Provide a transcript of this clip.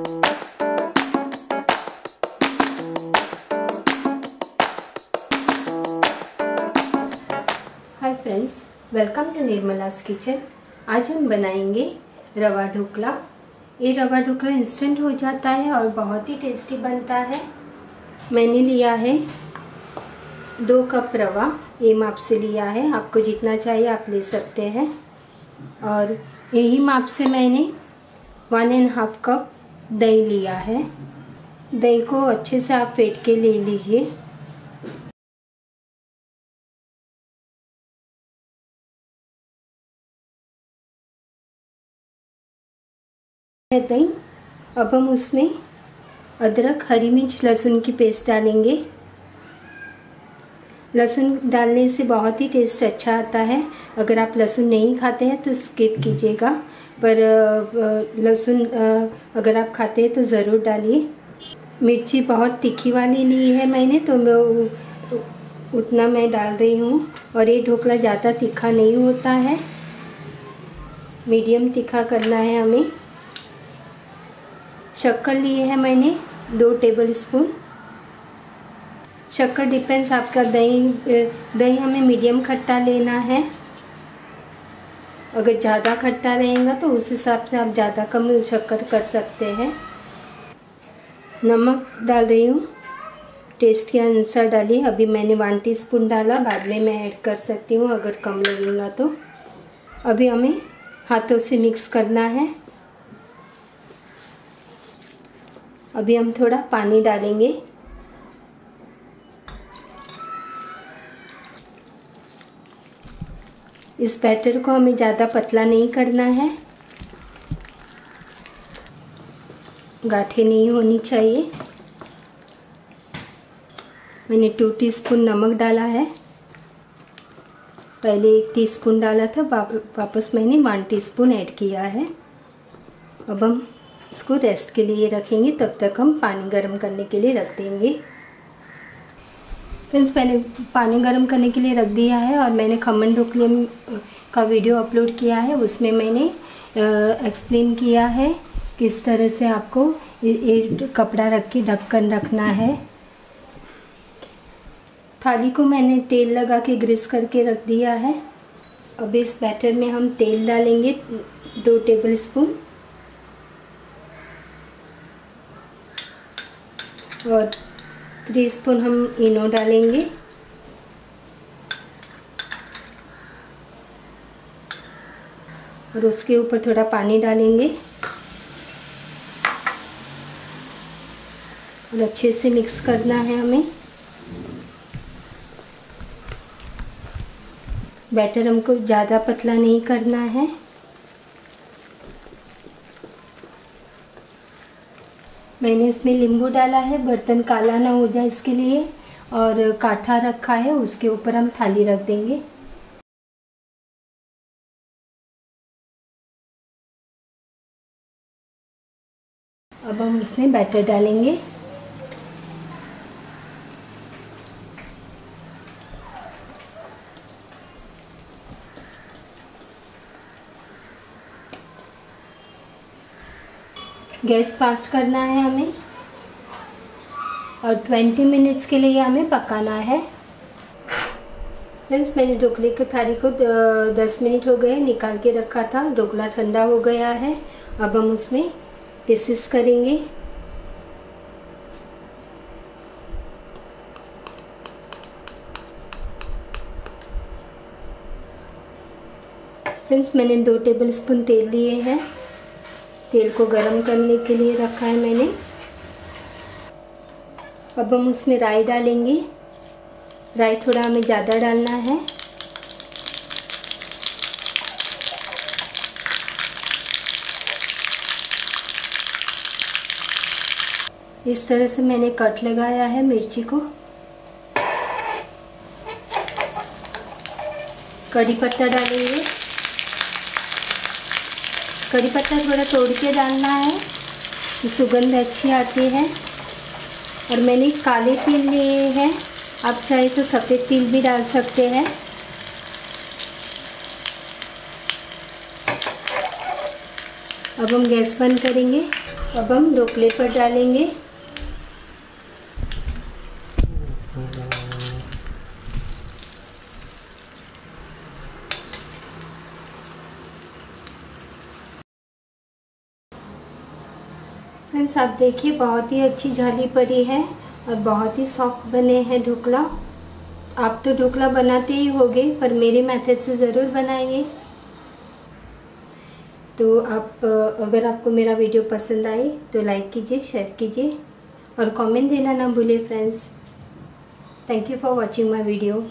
Hi friends welcome to Nirmala's kitchen आज हम बनाएँगे रवा ढोकला। ये रवा ढोकला इंस्टेंट हो जाता है और बहुत ही टेस्टी बनता है। मैंने लिया है दो कप रवा। ये माप से लिया है। आपको जितना चाहिए आप ले सकते हैं। और यही माप से मैंने वन एंड हाफ़ कप दही लिया है। दही को अच्छे से आप फेंट के ले लीजिए। दही। अब हम उसमें अदरक, हरी मिर्च, लहसुन की पेस्ट डालेंगे। लहसुन डालने से बहुत ही टेस्ट अच्छा आता है। अगर आप लहसुन नहीं खाते हैं तो स्किप कीजिएगा। पर लहसुन अगर आप खाते हैं तो ज़रूर डालिए। मिर्ची बहुत तीखी वाली ली है मैंने तो मैं उतना मैं डाल रही हूँ। और ये ढोकला ज़्यादा तीखा नहीं होता है। मीडियम तीखा करना है हमें। शक्कर लिए है मैंने दो टेबल स्पून शक्कर डिपेंड्स आपका दही दही हमें मीडियम खट्टा लेना है। अगर ज़्यादा खट्टा रहेगा तो उस हिसाब से आप ज़्यादा कम शक्कर कर सकते हैं। नमक डाल रही हूँ। टेस्ट के अनुसार डालिए। अभी मैंने वन टीस्पून डाला। बाद में मैं ऐड कर सकती हूँ अगर कम लगेगा तो। अभी हमें हाथों से मिक्स करना है। अभी हम थोड़ा पानी डालेंगे। इस बैटर को हमें ज़्यादा पतला नहीं करना है। गाठे नहीं होनी चाहिए। मैंने टू टीस्पून नमक डाला है। पहले एक टीस्पून डाला था वापस मैंने वन टीस्पून ऐड किया है। अब हम इसको रेस्ट के लिए रखेंगे, तब तक हम पानी गर्म करने के लिए रख देंगे। फ्रेंड्स मैंने पानी गर्म करने के लिए रख दिया है और मैंने खमन ढोकले का वीडियो अपलोड किया है, उसमें मैंने एक्सप्लेन किया है किस तरह से आपको ये कपड़ा रख के ढक्कन रखना है। थाली को मैंने तेल लगा के ग्रीस करके रख दिया है। अब इस बैटर में हम तेल डालेंगे दो टेबल स्पून और थ्री स्पून हम इनो डालेंगे। और उसके ऊपर थोड़ा पानी डालेंगे। और अच्छे से मिक्स करना है हमें। बैटर हमको ज़्यादा पतला नहीं करना है। मैंने इसमें नींबू डाला है, बर्तन काला ना हो जाए इसके लिए, और काठा रखा है, उसके ऊपर हम थाली रख देंगे। अब हम इसमें बैटर डालेंगे। गैस फास्ट करना है हमें। और 20 मिनट्स के लिए हमें पकाना है। फ्रेंड्स, मैंने ढोकले की थाली को 10 मिनट हो गए, निकाल के रखा था। ढोकला ठंडा हो गया है। अब हम उसमें पीसेस करेंगे। फ्रेंड्स, मैंने दो टेबल स्पून तेल लिए हैं। तेल को गरम करने के लिए रखा है मैंने। अब हम उसमें राई डालेंगे। राई थोड़ा हमें ज़्यादा डालना है। इस तरह से मैंने कट लगाया है मिर्ची को। कड़ी पत्ता डालेंगे। कड़ी पत्ता थोड़ा तोड़ के डालना है। कि सुगंध अच्छी आती है। और मैंने काले तिल लिए हैं। आप चाहे तो सफ़ेद तिल भी डाल सकते हैं। अब हम गैस बंद करेंगे। अब हम ढोकले पर डालेंगे। फ्रेंड्स, आप देखिए, बहुत ही अच्छी झाली पड़ी है और बहुत ही सॉफ्ट बने हैं ढोकला। आप तो ढोकला बनाते ही होंगे, पर मेरे मेथड से ज़रूर बनाइए। तो आप, अगर आपको मेरा वीडियो पसंद आए तो लाइक कीजिए, शेयर कीजिए और कमेंट देना ना भूलिए friends. Thank you for watching my video